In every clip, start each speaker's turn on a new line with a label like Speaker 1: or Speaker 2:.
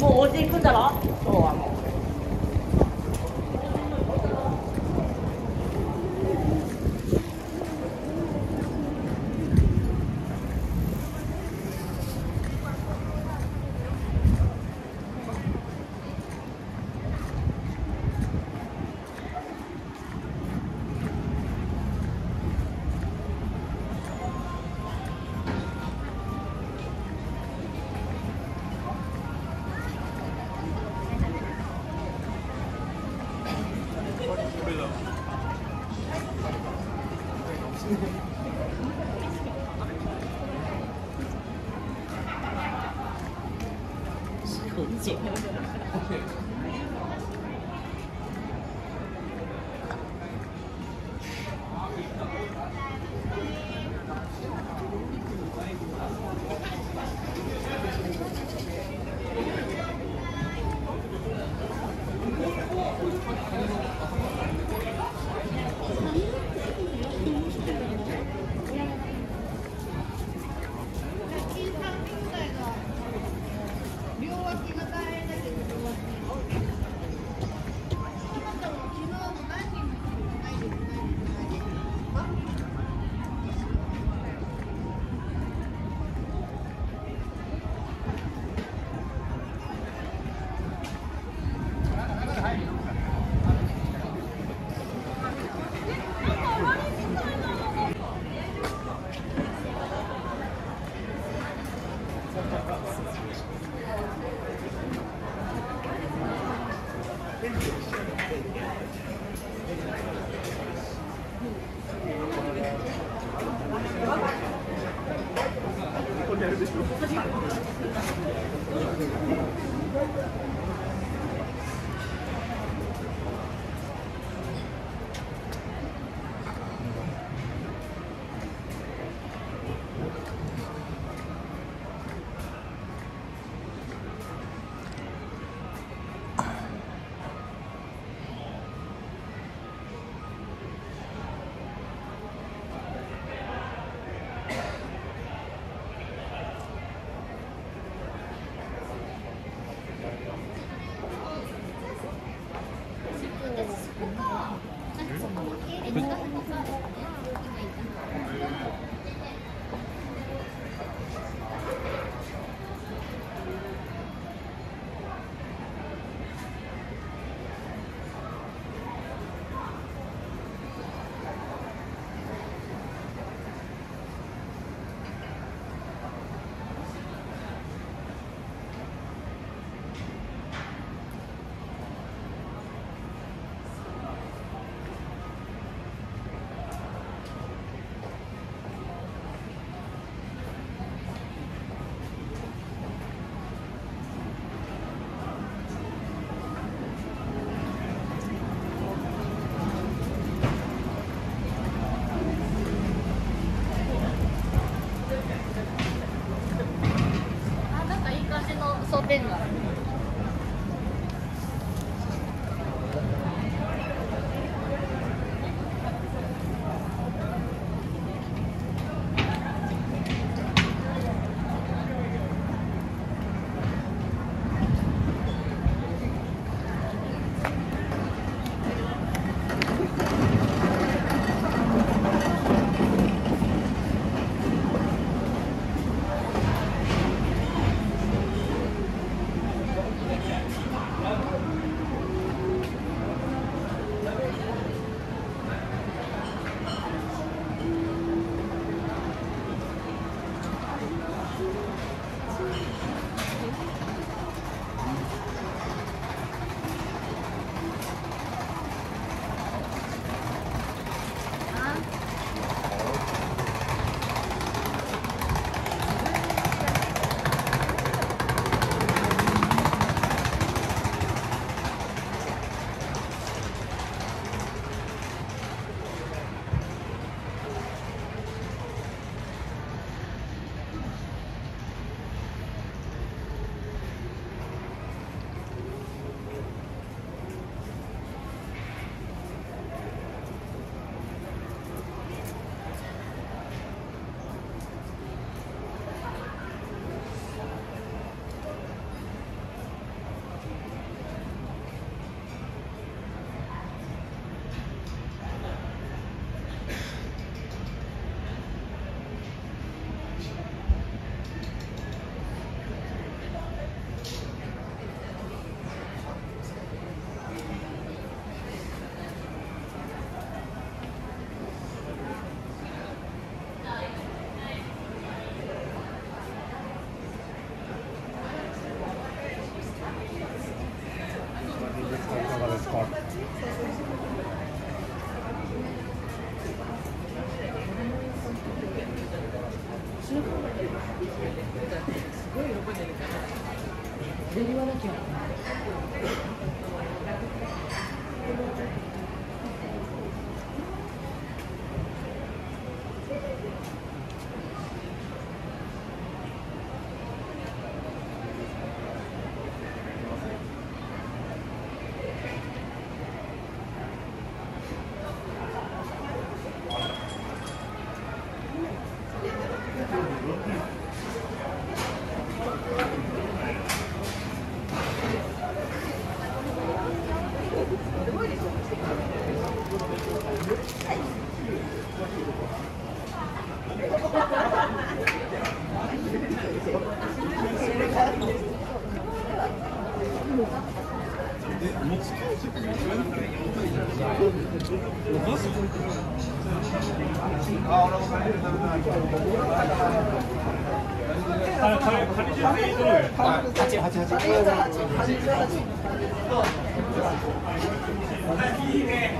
Speaker 1: もうお家行くんだろ？今日は很简。もう
Speaker 2: あ But いい。
Speaker 1: ね。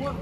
Speaker 1: 我